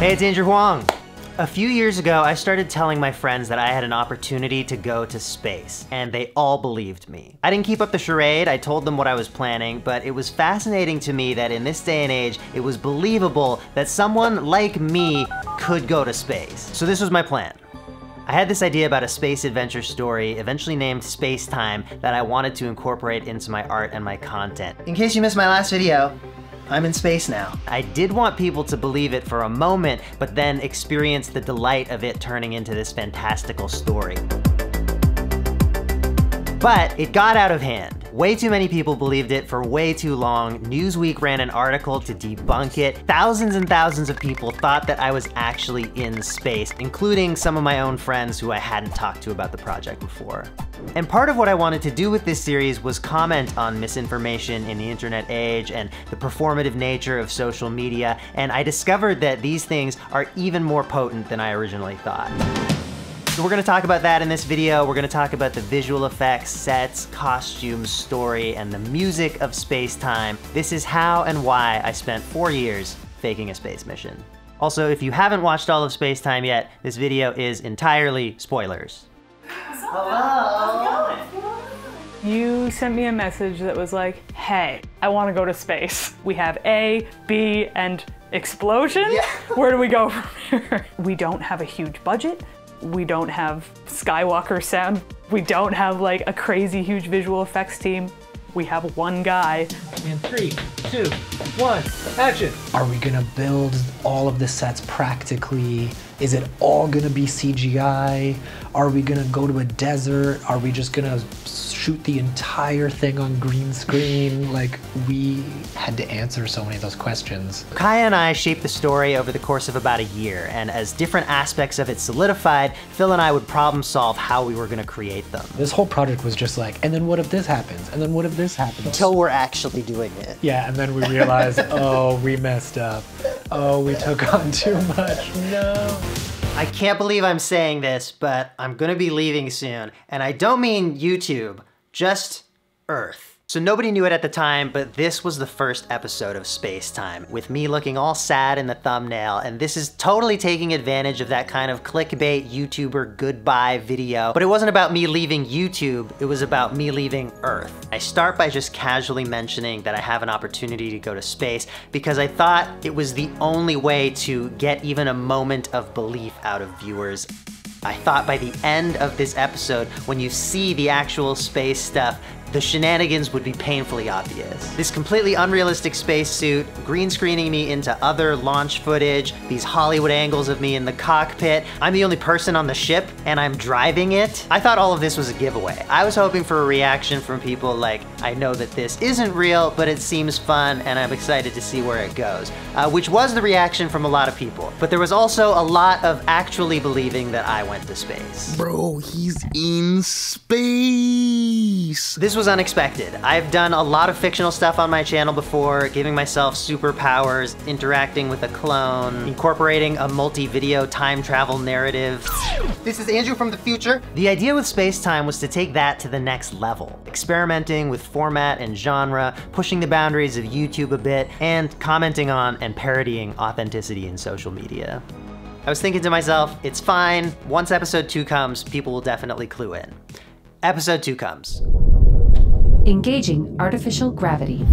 Hey, it's Andrew Huang. A few years ago, I started telling my friends that I had an opportunity to go to space, and they all believed me. I didn't keep up the charade, I told them what I was planning, but it was fascinating to me that in this day and age, it was believable that someone like me could go to space. So this was my plan. I had this idea about a space adventure story, eventually named Space Time, that I wanted to incorporate into my art and my content. In case you missed my last video, I'm in space now. I did want people to believe it for a moment, but then experience the delight of it turning into this fantastical story. But it got out of hand. Way too many people believed it for way too long. Newsweek ran an article to debunk it. Thousands and thousands of people thought that I was actually in space, including some of my own friends who I hadn't talked to about the project before. And part of what I wanted to do with this series was comment on misinformation in the internet age and the performative nature of social media, and I discovered that these things are even more potent than I originally thought. So we're gonna talk about that in this video. We're gonna talk about the visual effects, sets, costumes, story, and the music of space time. This is how and why I spent four years faking a space mission. Also, if you haven't watched all of Space Time yet, this video is entirely spoilers. Hello. You sent me a message that was like, hey, I want to go to space. We have A, B, and explosion? Yeah. Where do we go from here? We don't have a huge budget. We don't have Skywalker sound. We don't have like a crazy huge visual effects team. We have one guy. In three, two, one, action. Are we gonna build all of the sets practically? Is it all gonna be CGI? Are we gonna go to a desert? Are we just gonna shoot the entire thing on green screen. Like, we had to answer so many of those questions. Kaya and I shaped the story over the course of about a year, and as different aspects of it solidified, Phil and I would problem solve how we were gonna create them. This whole project was just like, and then what if this happens? And then what if this happens? Until we're actually doing it. Yeah, and then we realized, oh, we messed up. Oh, we took on too much. No. I can't believe I'm saying this, but I'm gonna be leaving soon. And I don't mean YouTube just Earth. So nobody knew it at the time, but this was the first episode of Space Time, with me looking all sad in the thumbnail, and this is totally taking advantage of that kind of clickbait YouTuber goodbye video. But it wasn't about me leaving YouTube, it was about me leaving Earth. I start by just casually mentioning that I have an opportunity to go to space because I thought it was the only way to get even a moment of belief out of viewers. I thought by the end of this episode, when you see the actual space stuff, the shenanigans would be painfully obvious. This completely unrealistic spacesuit, green screening me into other launch footage, these Hollywood angles of me in the cockpit, I'm the only person on the ship, and I'm driving it. I thought all of this was a giveaway. I was hoping for a reaction from people like, I know that this isn't real, but it seems fun, and I'm excited to see where it goes. Uh, which was the reaction from a lot of people. But there was also a lot of actually believing that I went to space. Bro, he's in space. This was unexpected. I've done a lot of fictional stuff on my channel before, giving myself superpowers, interacting with a clone, incorporating a multi-video time travel narrative. This is Andrew from the future. The idea with Space Time was to take that to the next level, experimenting with format and genre, pushing the boundaries of YouTube a bit, and commenting on and parodying authenticity in social media. I was thinking to myself, it's fine, once episode two comes, people will definitely clue in. Episode two comes. Engaging artificial gravity.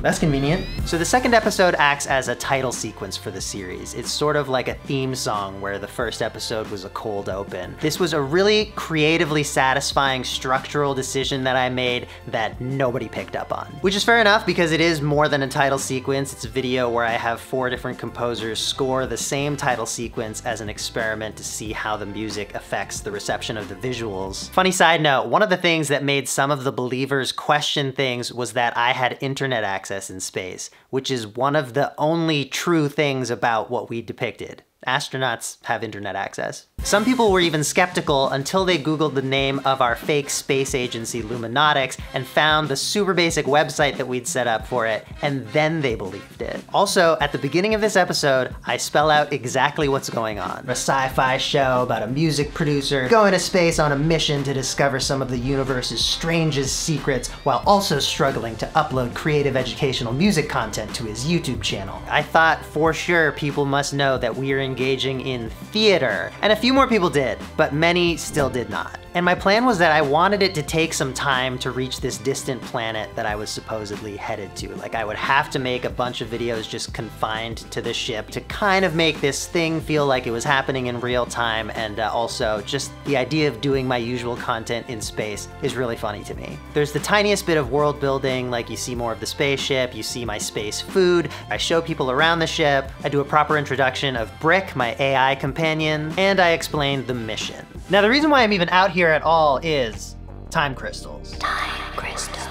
That's convenient. So the second episode acts as a title sequence for the series. It's sort of like a theme song where the first episode was a cold open. This was a really creatively satisfying structural decision that I made that nobody picked up on. Which is fair enough because it is more than a title sequence. It's a video where I have four different composers score the same title sequence as an experiment to see how the music affects the reception of the visuals. Funny side note, one of the things that made some of the believers question things was that I had internet access access in space, which is one of the only true things about what we depicted. Astronauts have internet access. Some people were even skeptical until they Googled the name of our fake space agency Luminautics and found the super basic website that we'd set up for it, and then they believed it. Also, at the beginning of this episode, I spell out exactly what's going on. A sci-fi show about a music producer going to space on a mission to discover some of the universe's strangest secrets while also struggling to upload creative educational music content to his YouTube channel. I thought for sure people must know that we are engaging in theater, and a few more people did, but many still did not. And my plan was that I wanted it to take some time to reach this distant planet that I was supposedly headed to. Like I would have to make a bunch of videos just confined to the ship to kind of make this thing feel like it was happening in real time and uh, also just the idea of doing my usual content in space is really funny to me. There's the tiniest bit of world building, like you see more of the spaceship, you see my space food, I show people around the ship, I do a proper introduction of Brick, my AI companion, and I explained the mission. Now the reason why I'm even out here at all is time crystals. Time crystals.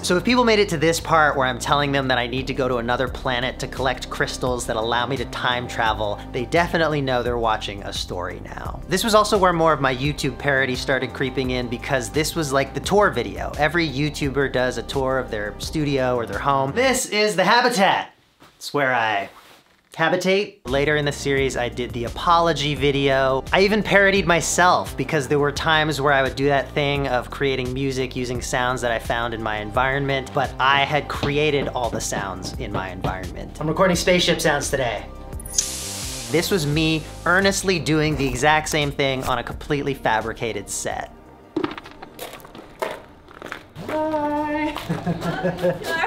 So if people made it to this part where I'm telling them that I need to go to another planet to collect crystals that allow me to time travel, they definitely know they're watching a story now. This was also where more of my YouTube parody started creeping in because this was like the tour video. Every YouTuber does a tour of their studio or their home. This is the habitat. It's where I Habitate. Later in the series, I did the apology video. I even parodied myself because there were times where I would do that thing of creating music using sounds that I found in my environment, but I had created all the sounds in my environment. I'm recording spaceship sounds today. This was me earnestly doing the exact same thing on a completely fabricated set. Abode.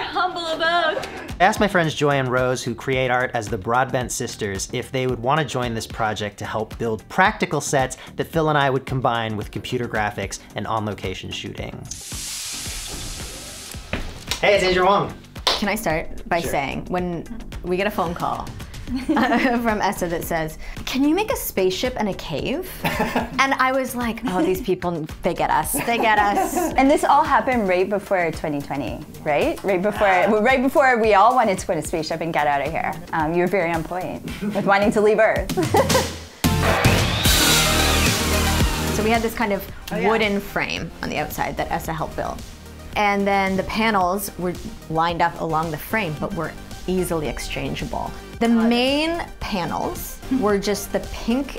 I asked my friends Joy and Rose, who create art as the Broadbent Sisters, if they would want to join this project to help build practical sets that Phil and I would combine with computer graphics and on-location shooting. Hey, it's Andrew Huang. Can I start by Sure. saying when we get a phone call from Essa that says, "Can you make a spaceship and a cave?" and I was like, "Oh, these people, they get us. They get us." And this all happened right before 2020, right? Right before, right before we all wanted to go to spaceship and get out of here. Um, you were very on point with wanting to leave Earth. So we had this kind of wooden frame on the outside that Essa helped build. And then the panels were lined up along the frame, but were easily exchangeable. The main panels were just the pink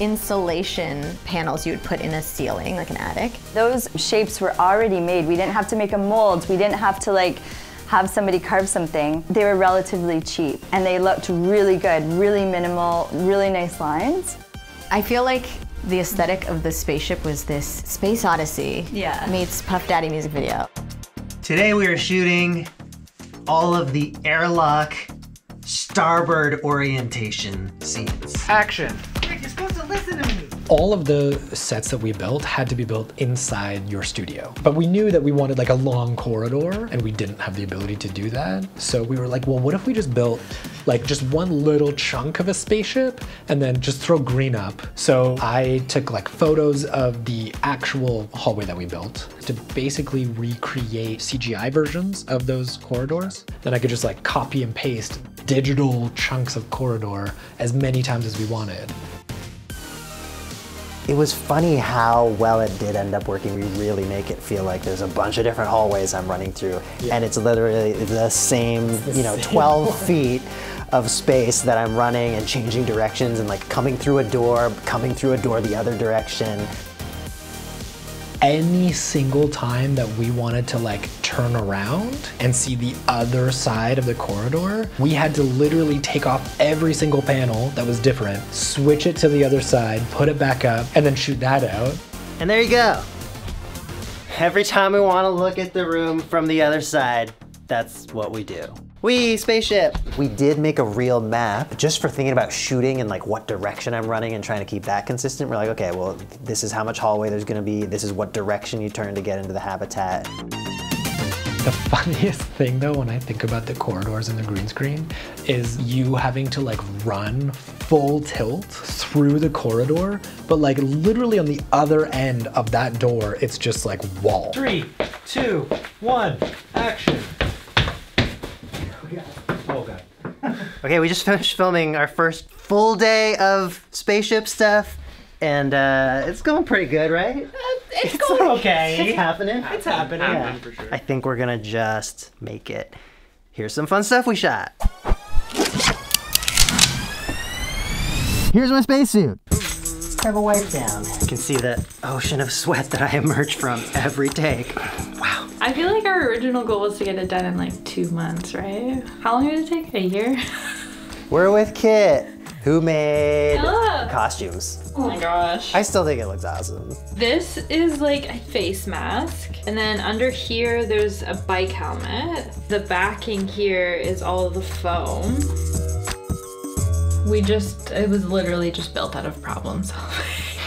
insulation panels you would put in a ceiling, like an attic. Those shapes were already made. We didn't have to make a mold. We didn't have to like have somebody carve something. They were relatively cheap and they looked really good, really minimal, really nice lines. I feel like the aesthetic of the spaceship was this Space Odyssey Yeah. meets Puff Daddy music video. Today we are shooting all of the airlock starboard orientation scenes. Action. You're supposed to listen to me. All of the sets that we built had to be built inside your studio. But we knew that we wanted like a long corridor and we didn't have the ability to do that. So we were like, well, what if we just built like just one little chunk of a spaceship and then just throw green up. So I took like photos of the actual hallway that we built to basically recreate CGI versions of those corridors. Then I could just like copy and paste digital chunks of corridor as many times as we wanted. It was funny how well it did end up working. We really make it feel like there's a bunch of different hallways I'm running through, and it's literally the same, you know, 12 feet of space that I'm running and changing directions and like coming through a door, coming through a door the other direction. Any single time that we wanted to like turn around and see the other side of the corridor, we had to literally take off every single panel that was different, switch it to the other side, put it back up, and then shoot that out. And there you go. Every time we want to look at the room from the other side, that's what we do. We spaceship. We did make a real map just for thinking about shooting and like what direction I'm running and trying to keep that consistent. We're like, okay, well, this is how much hallway there's gonna be. This is what direction you turn to get into the habitat. The funniest thing though, when I think about the corridors and the green screen, is you having to like run full tilt through the corridor, but like literally on the other end of that door, it's just like wall. Three, two, one, action. Oh god. Okay, we just finished filming our first full day of spaceship stuff, and uh, it's going pretty good, right? It's, going okay. It's happening. It's happening. Yeah. For sure. I think we're gonna just make it. Here's some fun stuff we shot. Here's my spacesuit. Have a wipe down. You can see the ocean of sweat that I emerge from every take. Wow. I feel like our original goal was to get it done in like two months, right? How long did it take? A year? We're with Kit, who made Hello. costumes. Oh my gosh. I still think it looks awesome. This is like a face mask. And then under here, there's a bike helmet. The backing here is all of the foam. We just, it was literally just built out of problem solving.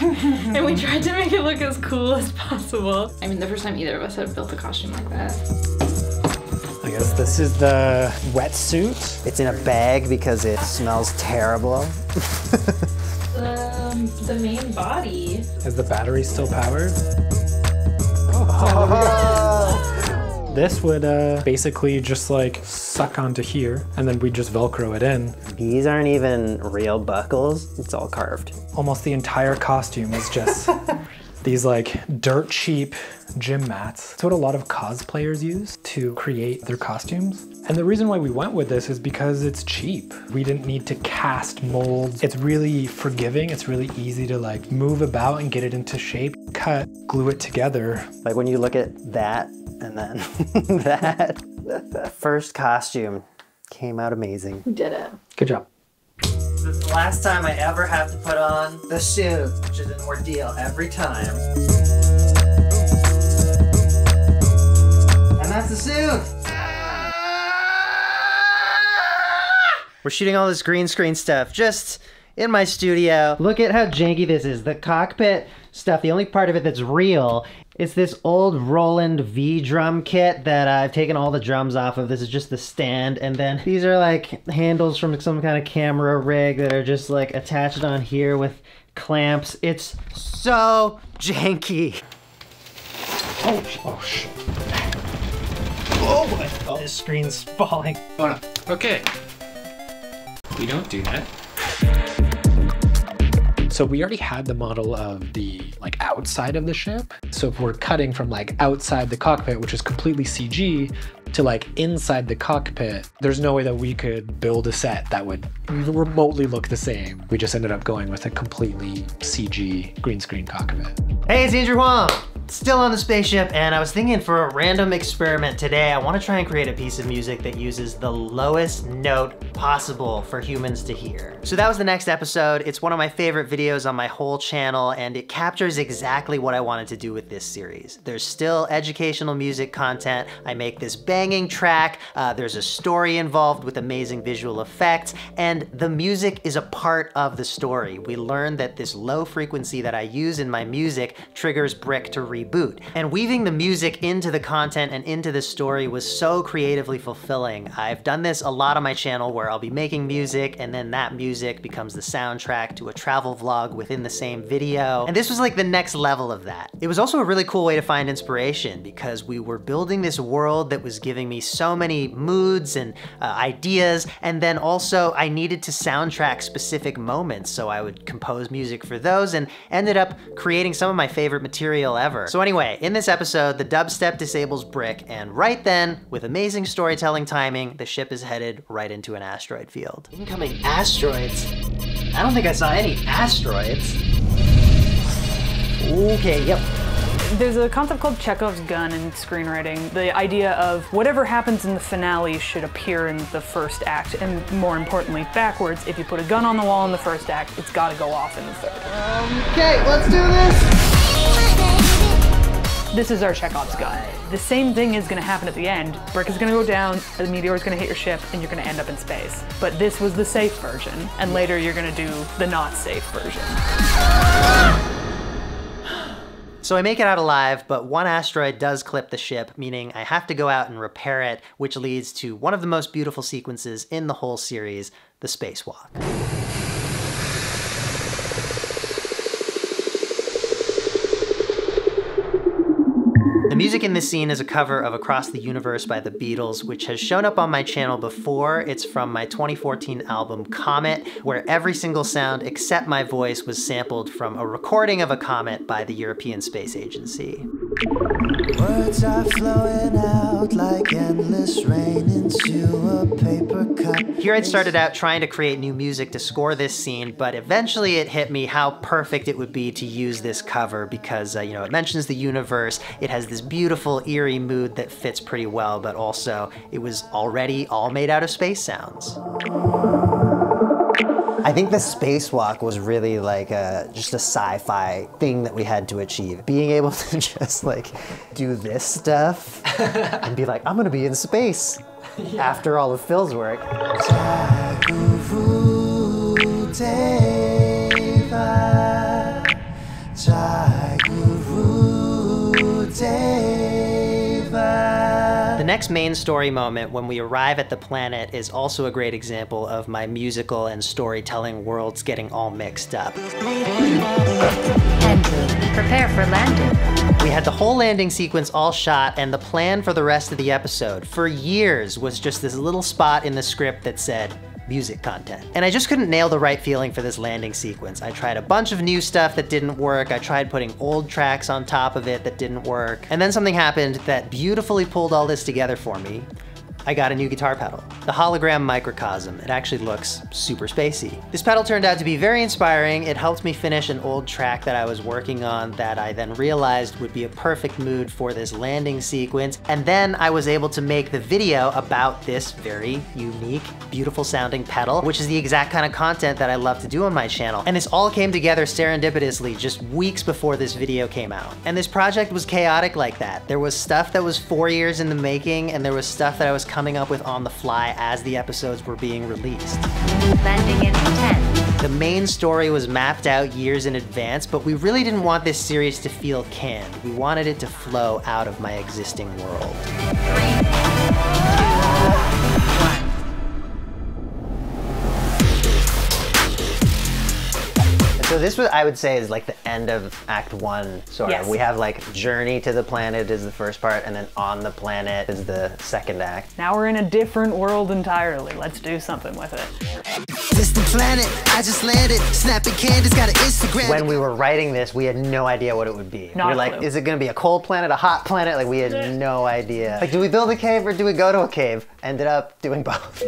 and we tried to make it look as cool as possible. I mean, the first time either of us had built a costume like that. I guess this is the wetsuit. It's in a bag because it smells terrible. Um, the main body. Is the battery still powered? This would uh, basically just like suck onto here, and then we just Velcro it in. These aren't even real buckles, it's all carved. Almost the entire costume is just these like dirt cheap gym mats. It's what a lot of cosplayers use to create their costumes. And the reason why we went with this is because it's cheap. We didn't need to cast molds. It's really forgiving. It's really easy to like move about and get it into shape, cut, glue it together. Like when you look at that and then that. First costume came out amazing. We did it. Good job. This is the last time I ever have to put on the suit, which is an ordeal every time. And that's the suit! We're shooting all this green screen stuff just in my studio. Look at how janky this is. The cockpit stuff, the only part of it that's real is this old Roland V drum kit that I've taken all the drums off of. This is just the stand. And then these are like handles from some kind of camera rig that are just like attached on here with clamps. It's so janky. Oh, oh shit. Oh, oh. this screen's falling. Oh no. Okay. We don't do that. So we already had the model of the like outside of the ship. So if we're cutting from like outside the cockpit, which is completely CG, to like inside the cockpit, there's no way that we could build a set that would remotely look the same. We just ended up going with a completely CG green screen cockpit. Hey, it's Andrew Huang. Still on the spaceship, and I was thinking for a random experiment today, I want to try and create a piece of music that uses the lowest note possible for humans to hear. So that was the next episode. It's one of my favorite videos on my whole channel, and it captures exactly what I wanted to do with this series. There's still educational music content. I make this banging track. Uh, there's a story involved with amazing visual effects, and the music is a part of the story. We learn that this low frequency that I use in my music triggers Brick to reboot. And weaving the music into the content and into the story was so creatively fulfilling. I've done this a lot on my channel where I'll be making music and then that music becomes the soundtrack to a travel vlog within the same video. And this was like the next level of that. It was also a really cool way to find inspiration because we were building this world that was giving me so many moods and uh, ideas. And then also I needed to soundtrack specific moments. So I would compose music for those and ended up creating some of my favorite material ever. So anyway, in this episode, the dubstep disables Brick, and right then, with amazing storytelling timing, the ship is headed right into an asteroid field. Incoming asteroids? I don't think I saw any asteroids. Okay, yep. There's a concept called Chekhov's gun in screenwriting. The idea of whatever happens in the finale should appear in the first act, and more importantly, backwards. If you put a gun on the wall in the first act, it's got to go off in the third. Okay, let's do this! This is our Chekhov's gun. The same thing is going to happen at the end. Brick is going to go down, the meteor is going to hit your ship, and you're going to end up in space. But this was the safe version, and later you're going to do the not safe version. So I make it out alive, but one asteroid does clip the ship, meaning I have to go out and repair it, which leads to one of the most beautiful sequences in the whole series, the spacewalk. Music in this scene is a cover of Across the Universe by the Beatles, which has shown up on my channel before. It's from my 2014 album Comet, where every single sound except my voice was sampled from a recording of a comet by the European Space Agency. Words are flowing out like endless rain into a paper cup. Here I'd started out trying to create new music to score this scene, but eventually it hit me how perfect it would be to use this cover because, uh, you know, it mentions the universe, it has this beautiful, eerie mood that fits pretty well, but also it was already all made out of space sounds. I think the spacewalk was really like a, just a sci-fi thing that we had to achieve. Being able to just like do this stuff and be like, I'm gonna be in space yeah. after all of Phil's work. Next main story moment when we arrive at the planet is also a great example of my musical and storytelling worlds getting all mixed up. Prepare for landing. We had the whole landing sequence all shot, and the plan for the rest of the episode, for years, was just this little spot in the script that said, music content. And I just couldn't nail the right feeling for this landing sequence. I tried a bunch of new stuff that didn't work. I tried putting old tracks on top of it that didn't work. And then something happened that beautifully pulled all this together for me. I got a new guitar pedal, the Hologram Microcosm. It actually looks super spacey. This pedal turned out to be very inspiring. It helped me finish an old track that I was working on that I then realized would be a perfect mood for this landing sequence. And then I was able to make the video about this very unique, beautiful sounding pedal, which is the exact kind of content that I love to do on my channel. And this all came together serendipitously just weeks before this video came out. And this project was chaotic like that. There was stuff that was four years in the making and there was stuff that I was coming up with on the fly as the episodes were being released. Landing in 10. The main story was mapped out years in advance, but we really didn't want this series to feel canned. We wanted it to flow out of my existing world. So this was, I would say, is like the end of Act One. Sort Yes. of. We have like journey to the planet is the first part, and then on the planet is the second act. Now we're in a different world entirely. Let's do something with it. Distant planet, I just landed. Snapping Candace got an Instagram. When we were writing this, we had no idea what it would be. Not we a were like, clue. is it gonna be a cold planet, a hot planet? Like we had no idea. Like, do we build a cave or do we go to a cave? Ended up doing both.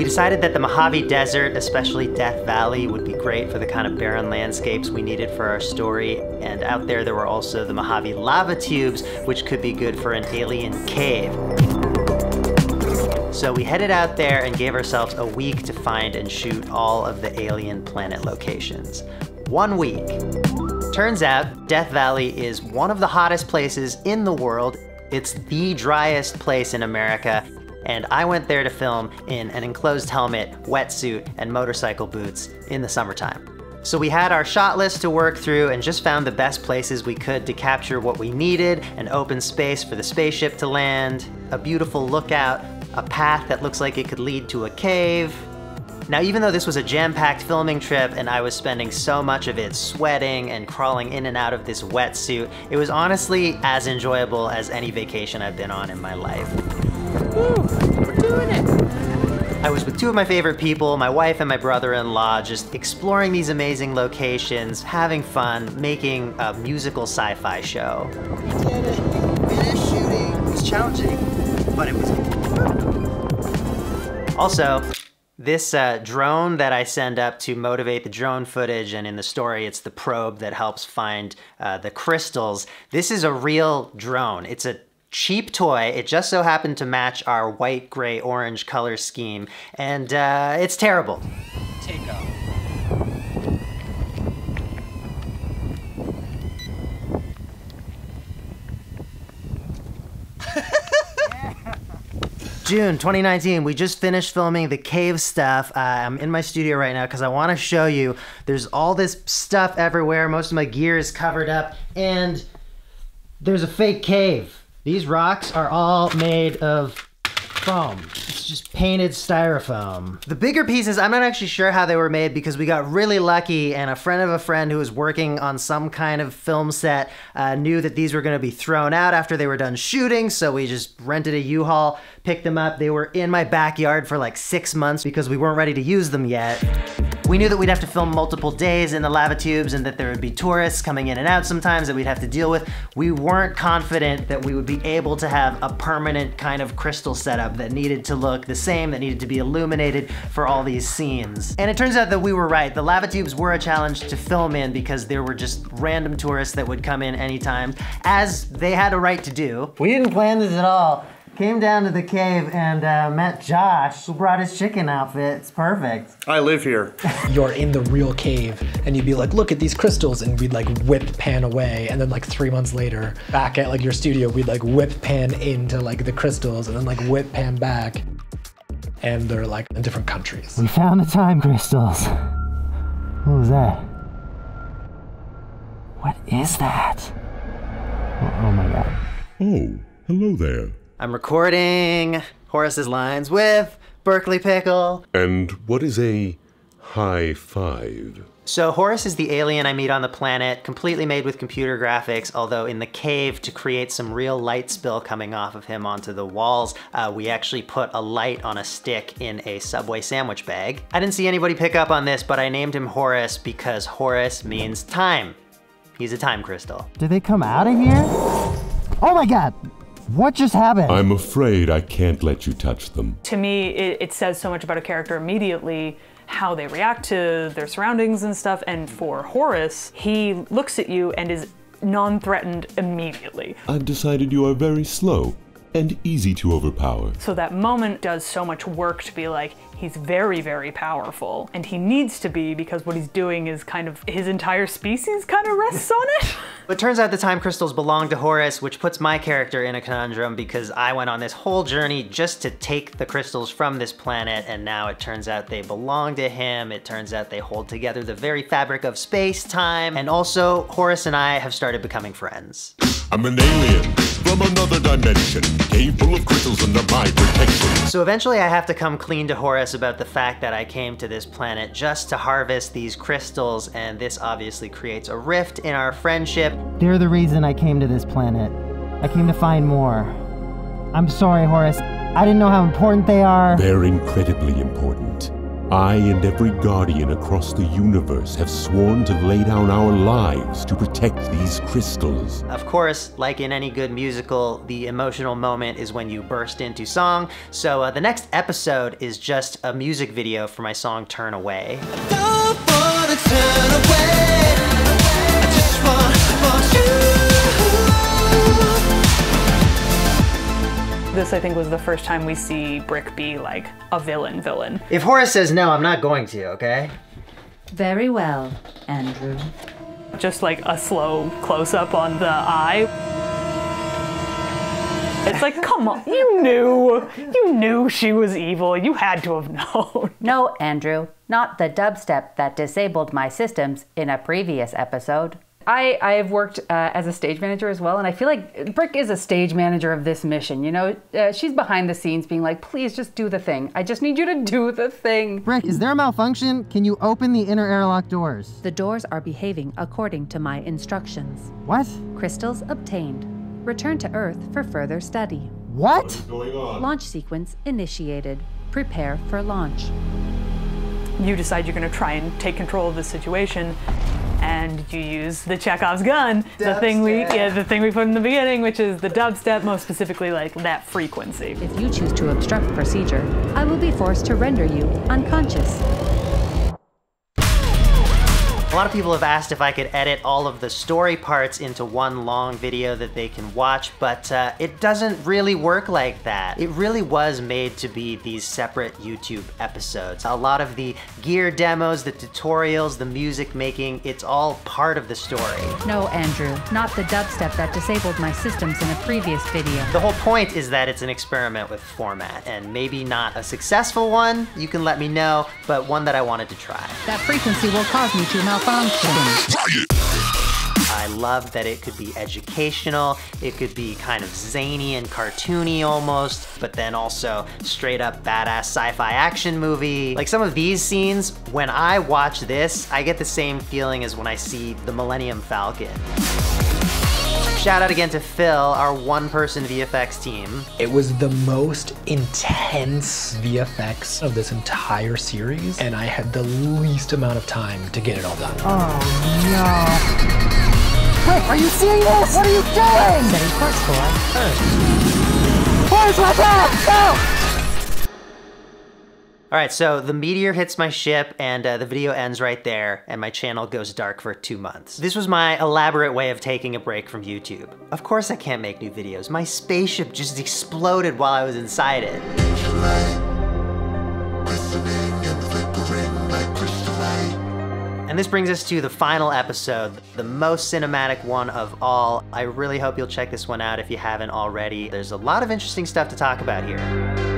We decided that the Mojave Desert, especially Death Valley, would be great for the kind of barren landscapes we needed for our story. And out there, there were also the Mojave lava tubes, which could be good for an alien cave. So we headed out there and gave ourselves a week to find and shoot all of the alien planet locations. One week. Turns out, Death Valley is one of the hottest places in the world. It's the driest place in America, and I went there to film in an enclosed helmet, wetsuit, and motorcycle boots in the summertime. So we had our shot list to work through and just found the best places we could to capture what we needed, an open space for the spaceship to land, a beautiful lookout, a path that looks like it could lead to a cave, now, even though this was a jam-packed filming trip and I was spending so much of it sweating and crawling in and out of this wetsuit, it was honestly as enjoyable as any vacation I've been on in my life. We're doing it. I was with two of my favorite people, my wife and my brother-in-law, just exploring these amazing locations, having fun, making a musical sci-fi show. It's challenging, but it was. Also, this uh, drone that I send up to motivate the drone footage, and in the story, it's the probe that helps find uh, the crystals. This is a real drone. It's a cheap toy. It just so happened to match our white, gray, orange color scheme, and uh, it's terrible. Take off. June 2019, we just finished filming the cave stuff. Uh, I'm in my studio right now because I want to show you. There's all this stuff everywhere. Most of my gear is covered up, and there's a fake cave. These rocks are all made of foam. It's just painted styrofoam. The bigger pieces, I'm not actually sure how they were made because we got really lucky and a friend of a friend who was working on some kind of film set uh, knew that these were going to be thrown out after they were done shooting. So we just rented a U-Haul, picked them up. They were in my backyard for like six months because we weren't ready to use them yet. We knew that we'd have to film multiple days in the lava tubes and that there would be tourists coming in and out sometimes that we'd have to deal with. We weren't confident that we would be able to have a permanent kind of crystal setup that needed to look the same, that needed to be illuminated for all these scenes. And it turns out that we were right. The lava tubes were a challenge to film in because there were just random tourists that would come in anytime, as they had a right to do. We didn't plan this at all. Came down to the cave and uh, met Josh, who brought his chicken outfit. It's perfect. I live here. You're in the real cave, and you'd be like, "Look at these crystals," and we'd like whip pan away, and then like three months later, back at like your studio, we'd like whip pan into like the crystals, and then like whip pan back, and they're like in different countries. We found the time crystals. What was that? What is that? Oh, oh my god. Oh, hello there. I'm recording Horace's lines with Berkeley Pickle. And what is a high five? So Horace is the alien I meet on the planet, completely made with computer graphics, although in the cave to create some real light spill coming off of him onto the walls, uh, we actually put a light on a stick in a Subway sandwich bag. I didn't see anybody pick up on this, but I named him Horace because Horace means time. He's a time crystal. Did they come out of here? Oh my god! What just happened? I'm afraid I can't let you touch them. To me, it, it says so much about a character immediately how they react to their surroundings and stuff. And for Horace, he looks at you and is non threatened immediately. I've decided you are very slow and easy to overpower. So that moment does so much work to be like, he's very, very powerful. And he needs to be because what he's doing is kind of his entire species kind of rests on it. But turns out the time crystals belong to Horace, which puts my character in a conundrum because I went on this whole journey just to take the crystals from this planet, and now it turns out they belong to him. It turns out they hold together the very fabric of space time. And also, Horace and I have started becoming friends. I'm an alien from another dimension, cave full of crystals under my protection. So eventually I have to come clean to Horace about the fact that I came to this planet just to harvest these crystals, and this obviously creates a rift in our friendship. They're the reason I came to this planet. I came to find more. I'm sorry, Horace. I didn't know how important they are. They're incredibly important. I and every guardian across the universe have sworn to lay down our lives to protect these crystals. Of course, like in any good musical, the emotional moment is when you burst into song. So uh, the next episode is just a music video for my song Turn Away. This, I think, was the first time we see Brick be like a villain villain. If Horace says no, I'm not going to, okay? Very well, Andrew. Just like a slow close up on the eye. It's like, come on, you knew. You knew she was evil. You had to have known. No, Andrew, not the dubstep that disabled my systems in a previous episode. I, I have worked uh, as a stage manager as well, and I feel like Brick is a stage manager of this mission. You know, uh, she's behind the scenes being like, please just do the thing. I just need you to do the thing. Brick, is there a malfunction? Can you open the inner airlock doors? The doors are behaving according to my instructions. What? Crystals obtained. Return to Earth for further study. What? going on? Launch sequence initiated. Prepare for launch. You decide you're going to try and take control of the situation, and you use the Chekhov's gun, the thing we yeah, the thing we put in the beginning, which is the dubstep, most specifically like that frequency. If you choose to obstruct procedure, I will be forced to render you unconscious. A lot of people have asked if I could edit all of the story parts into one long video that they can watch, but uh, it doesn't really work like that. It really was made to be these separate YouTube episodes. A lot of the gear demos, the tutorials, the music making, it's all part of the story. No, Andrew, not the dubstep that disabled my systems in a previous video. The whole point is that it's an experiment with format, and maybe not a successful one, you can let me know, but one that I wanted to try. That frequency will cause me to malfunction. I love that it could be educational, it could be kind of zany and cartoony almost, but then also straight up badass sci-fi action movie. Like some of these scenes, when I watch this, I get the same feeling as when I see the Millennium Falcon. Shout out again to Phil, our one person VFX team. It was the most intense VFX of this entire series, and I had the least amount of time to get it all done. Oh no. Brick, are you seeing this? What are you doing? Setting course for. Where's my dad? Go! All right, so the meteor hits my ship and uh, the video ends right there and my channel goes dark for two months. This was my elaborate way of taking a break from YouTube. Of course I can't make new videos. My spaceship just exploded while I was inside it. And this brings us to the final episode, the most cinematic one of all. I really hope you'll check this one out if you haven't already. There's a lot of interesting stuff to talk about here.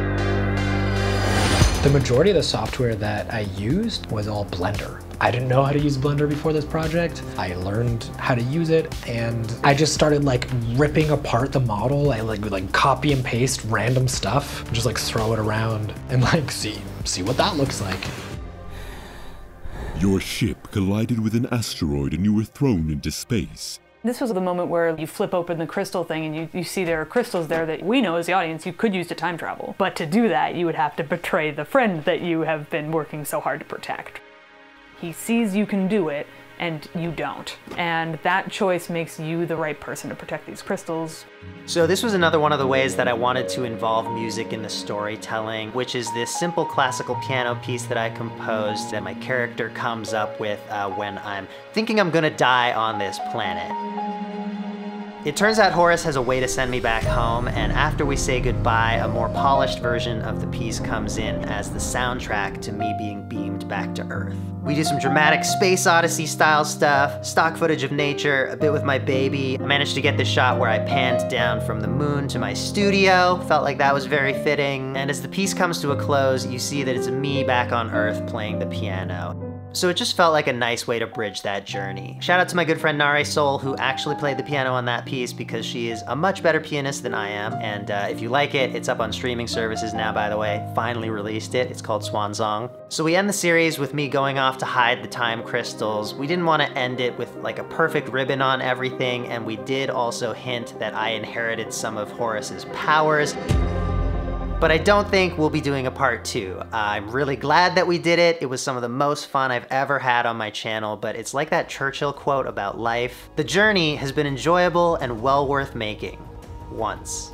The majority of the software that I used was all Blender. I didn't know how to use Blender before this project. I learned how to use it and I just started like ripping apart the model. I like like copy and paste random stuff, just like throw it around and like see see what that looks like. Your ship collided with an asteroid and you were thrown into space. This was the moment where you flip open the crystal thing and you, you see there are crystals there that we know as the audience you could use to time travel. But to do that, you would have to betray the friend that you have been working so hard to protect. He sees you can do it, and you don't. And that choice makes you the right person to protect these crystals. So this was another one of the ways that I wanted to involve music in the storytelling, which is this simple classical piano piece that I composed that my character comes up with uh, when I'm thinking I'm gonna die on this planet. It turns out Horace has a way to send me back home, and after we say goodbye, a more polished version of the piece comes in as the soundtrack to me being beamed back to Earth. We do some dramatic Space Odyssey style stuff, stock footage of nature, a bit with my baby. I managed to get this shot where I panned down from the moon to my studio, felt like that was very fitting. And as the piece comes to a close, you see that it's me back on Earth playing the piano. So it just felt like a nice way to bridge that journey. Shout out to my good friend Nare Soul, who actually played the piano on that piece because she is a much better pianist than I am. And uh, if you like it, it's up on streaming services now, by the way. Finally released it. It's called Swan Song. So we end the series with me going off to hide the time crystals. We didn't want to end it with like a perfect ribbon on everything, and we did also hint that I inherited some of Horace's powers but I don't think we'll be doing a part two. Uh, I'm really glad that we did it. It was some of the most fun I've ever had on my channel, but it's like that Churchill quote about life. The journey has been enjoyable and well worth making. Once.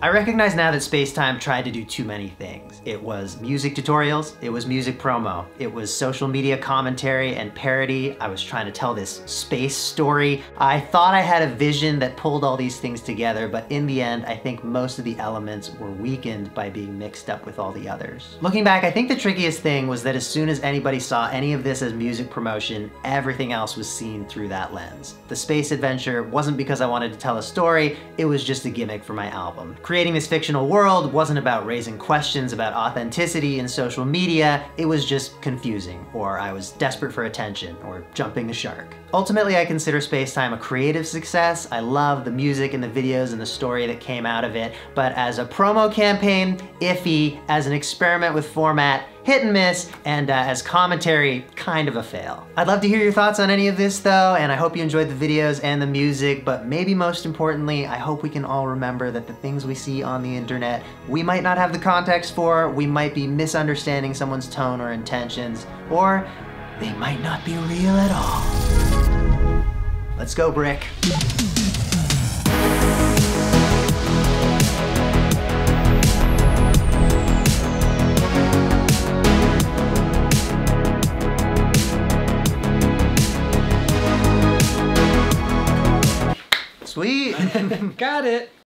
I recognize now that Spacetime tried to do too many things. It was music tutorials, it was music promo, it was social media commentary and parody. I was trying to tell this space story. I thought I had a vision that pulled all these things together, but in the end, I think most of the elements were weakened by being mixed up with all the others. Looking back, I think the trickiest thing was that as soon as anybody saw any of this as music promotion, everything else was seen through that lens. The space adventure wasn't because I wanted to tell a story, it was just a gimmick for my album. Creating this fictional world wasn't about raising questions about authenticity in social media, it was just confusing, or I was desperate for attention, or jumping the shark. Ultimately, I consider Spacetime a creative success. I love the music and the videos and the story that came out of it, but as a promo campaign, iffy, as an experiment with format, hit and miss, and uh, as commentary, kind of a fail. I'd love to hear your thoughts on any of this though, and I hope you enjoyed the videos and the music, but maybe most importantly, I hope we can all remember that the things we see on the internet, we might not have the context for, we might be misunderstanding someone's tone or intentions, or they might not be real at all. Let's go, Brick. Sweet. Got it.